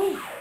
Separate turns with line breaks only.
Whew.